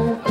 Oh.